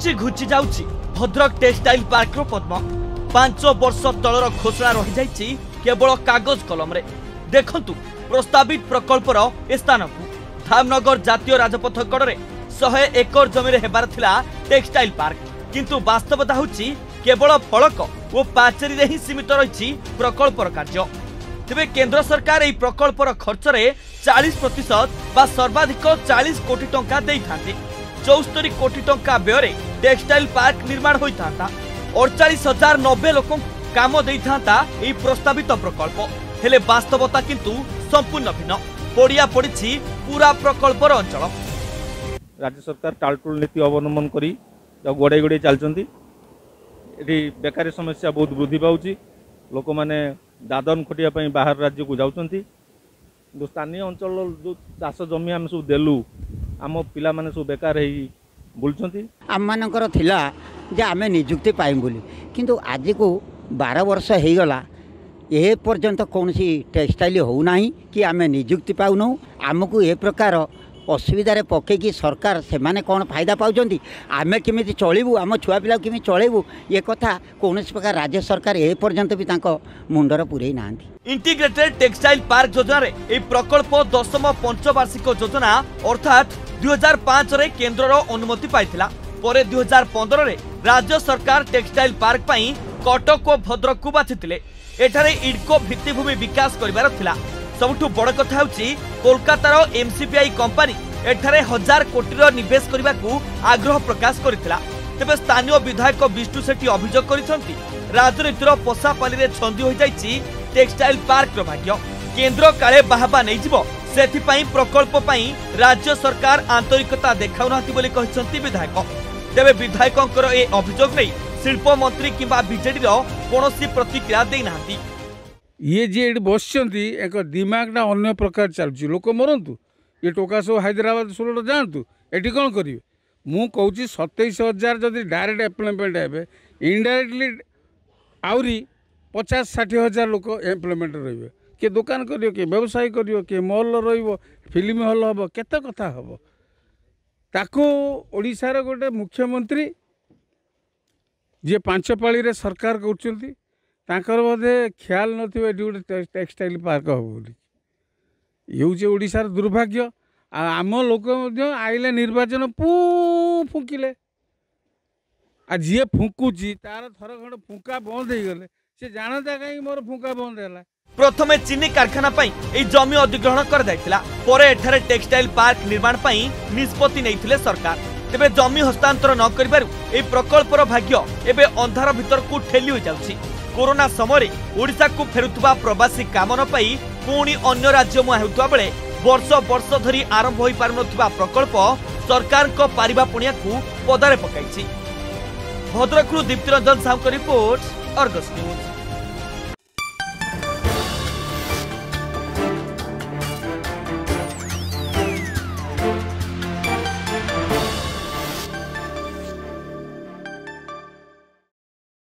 ଘୁଞ୍ଚି ଘୁଞ୍ଚି ଯାଉଛି ଭଦ୍ରକ ଟେକ୍ସଟାଇଲ ପାର୍କର ପଦ୍ମ ପାଞ୍ଚ ବର୍ଷ ତଳର ଘୋଷଣା ରହିଯାଇଛି କେବଳ କାଗଜ କଲମରେ ଦେଖନ୍ତୁ ପ୍ରସ୍ତାବିତ ପ୍ରକଳ୍ପର ଏ ସ୍ଥାନକୁ ଧାମନଗର ଜାତୀୟ ରାଜପଥ କଡ଼ରେ ଶହେ ଏକର ଜମିରେ ହେବାର ଥିଲା ଟେକ୍ସଟାଇଲ ପାର୍କ କିନ୍ତୁ ବାସ୍ତବତା ହେଉଛି କେବଳ ଫଳକ ଓ ପାଚେରୀରେ ହିଁ ସୀମିତ ରହିଛି ପ୍ରକଳ୍ପର କାର୍ଯ୍ୟ ତେବେ କେନ୍ଦ୍ର ସରକାର ଏହି ପ୍ରକଳ୍ପର ଖର୍ଚ୍ଚରେ ଚାଳିଶ ପ୍ରତିଶତ ବା ସର୍ବାଧିକ ଚାଳିଶ କୋଟି ଟଙ୍କା ଦେଇଥାନ୍ତି ଚଉସ୍ତରୀ କୋଟି ଟଙ୍କା ବ୍ୟୟରେ টেক্সটাইল পার্ক নির্মাণ হয়েথান্তা অড়চাশ হাজার নবে লোক কাম দেইথান্তা এই প্রস্তাবিত প্রকল্প হলে বাস্তবতা কিন্তু সম্পূর্ণ ভিন্ন পড়িয়া পড়িছি পুরা প্রকল্পর অঞ্চল রাজ্য সরকার টালটুল নীতি অবলম্বন করে যা গোড়াই গোড়াই চালছেন এটি বেকারী সমস্যা বহু বৃদ্ধি পাচ্ছে লোক মানে দাদন খটিয়া বাহার রাজ্যক যাচ্ছেন কিন্তু স্থানীয় অঞ্চল যে চাষ জমি আমি সব দেলু আমার পিলা মানে সব বেকার হয়ে ବୁଲୁଛନ୍ତି ଆମମାନଙ୍କର ଥିଲା ଯେ ଆମେ ନିଯୁକ୍ତି ପାଇବୁ ବୋଲି କିନ୍ତୁ ଆଜିକୁ ବାର ବର୍ଷ ହେଇଗଲା ଏ ପର୍ଯ୍ୟନ୍ତ କୌଣସି ଟେକ୍ସଟାଇଲ୍ ହେଉନାହିଁ କି ଆମେ ନିଯୁକ୍ତି ପାଉନାହୁଁ ଆମକୁ ଏ ପ୍ରକାର ଅସୁବିଧାରେ ପକାଇକି ସରକାର ସେମାନେ କ'ଣ ଫାଇଦା ପାଉଛନ୍ତି ଆମେ କେମିତି ଚଳିବୁ ଆମ ଛୁଆ ପିଲାକୁ କେମିତି ଚଳେଇବୁ ଏ କଥା କୌଣସି ପ୍ରକାର ରାଜ୍ୟ ସରକାର ଏ ପର୍ଯ୍ୟନ୍ତ ବି ତାଙ୍କ ମୁଣ୍ଡର ପୁରେଇ ନାହାନ୍ତି ଇଣ୍ଟିଗ୍ରେଟେଡ୍ ଟେକ୍ସଟାଇଲ୍ ପାର୍କ ଯୋଜନାରେ ଏହି ପ୍ରକଳ୍ପ ଦଶମ ପଞ୍ଚବାର୍ଷିକ ଯୋଜନା ଅର୍ଥାତ୍ ଦୁଇ ହଜାର ପାଞ୍ଚରେ କେନ୍ଦ୍ରର ଅନୁମତି ପାଇଥିଲା ପରେ ଦୁଇ ହଜାର ପନ୍ଦରରେ ରାଜ୍ୟ ସରକାର ଟେକ୍ସଟାଇଲ ପାର୍କ ପାଇଁ କଟକ ଓ ଭଦ୍ରକକୁ ବାଛିଥିଲେ ଏଠାରେ ଇଡ୍କୋ ଭିତ୍ତିଭୂମି ବିକାଶ କରିବାର ଥିଲା ସବୁଠୁ ବଡ଼ କଥା ହେଉଛି କୋଲକାତାର ଏମ୍ସିପିଆଇ କମ୍ପାନୀ ଏଠାରେ ହଜାର କୋଟିର ନିବେଶ କରିବାକୁ ଆଗ୍ରହ ପ୍ରକାଶ କରିଥିଲା ତେବେ ସ୍ଥାନୀୟ ବିଧାୟକ ବିଷ୍ଣୁ ସେଠୀ ଅଭିଯୋଗ କରିଛନ୍ତି ରାଜନୀତିର ପୋଷାପାଲିରେ ଛନ୍ଦି ହୋଇଯାଇଛି ଟେକ୍ସଟାଇଲ ପାର୍କର ଭାଗ୍ୟ କେନ୍ଦ୍ର କାଳେ ବାହାବା ନେଇଯିବ ସେଥିପାଇଁ ପ୍ରକଳ୍ପ ପାଇଁ ରାଜ୍ୟ ସରକାର ଆନ୍ତରିକତା ଦେଖାଉନାହାନ୍ତି ବୋଲି କହିଛନ୍ତି ବିଧାୟକ ତେବେ ବିଧାୟକଙ୍କର ଏ ଅଭିଯୋଗ ନେଇ ଶିଳ୍ପମନ୍ତ୍ରୀ କିମ୍ବା ବିଜେଡିର କୌଣସି ପ୍ରତିକ୍ରିୟା ଦେଇନାହାନ୍ତି ଇଏ ଯିଏ ଏଠି ବସିଛନ୍ତି ଏକ ଦିମାଗଟା ଅନ୍ୟ ପ୍ରକାର ଚାଲୁଛି ଲୋକ ମରନ୍ତୁ ଇଏ ଟୋକା ସବୁ ହାଇଦ୍ରାବାଦ ସୁରଟ ଯାଆନ୍ତୁ ଏଠି କ'ଣ କରିବେ ମୁଁ କହୁଛି ସତେଇଶ ହଜାର ଯଦି ଡାଇରେକ୍ଟ ଏମ୍ପ୍ଲୟମେଣ୍ଟ ହେବେ ଇନଡାଇରେକ୍ଟଲି ଆହୁରି ପଚାଶ ଷାଠିଏ ହଜାର ଲୋକ ଏମ୍ପ୍ଲୟମେଣ୍ଟ ରହିବେ କିଏ ଦୋକାନ କରିବ କିଏ ବ୍ୟବସାୟ କରିବ କିଏ ମଲ୍ ରହିବ ଫିଲ୍ମ ହଲ୍ ହେବ କେତେ କଥା ହେବ ତାକୁ ଓଡ଼ିଶାର ଗୋଟେ ମୁଖ୍ୟମନ୍ତ୍ରୀ ଯିଏ ପାଞ୍ଚ ପାଳିରେ ସରକାର କରୁଛନ୍ତି ତାଙ୍କର ବୋଧେ ଖିଆଲ ନଥିବ ଏଠି ଗୋଟେ ଟେକ୍ସଟାଇଲ୍ ପାର୍କ ହେବ ବୋଲି ଇଏ ହେଉଛି ଓଡ଼ିଶାର ଦୁର୍ଭାଗ୍ୟ ଆଉ ଆମ ଲୋକ ମଧ୍ୟ ଆଇଲେ ନିର୍ବାଚନ ପୁ ଫୁଙ୍କିଲେ ଆଉ ଯିଏ ଫୁଙ୍କୁଛି ତା'ର ଥର ଖଣ୍ଡ ଫୁଙ୍କା ବନ୍ଦ ହେଇଗଲେ ସେ ଜାଣନ୍ତା କାହିଁକି ମୋର ଫୁଙ୍କା ବନ୍ଦ ହେଲା প্রথমে চিনি কারখানা পাই এই জমি অধিগ্রহণ করা পরে এখানে টেক্সটাইল পার্ক নির্মাণ পাই নিষ্পতি নেইথিলে সরকার তেবে জমি হস্তান্তর ন করিবারু এই প্রকল্পর ভাগ্য এবে অন্ধার ভিতরকু ঠেলি হয়ে যাচ্ছে করোনা সময়ে কু ফেরুথিবা প্রবাসী কামন পাই পুনি অন্য রাজ্যমুয়া হেউথিবা বেলে বর্ষ বর্ষ ধরি আরম্ভ হই পারুনথিবা প্রকল্প সরকারক পারিবা পুণিয়াকু পদারে পকাইছি ভদ্রকু দীপ্তিরঞ্জন সাহুଙ୍କ রিপোর্ট অর্গস নিউজ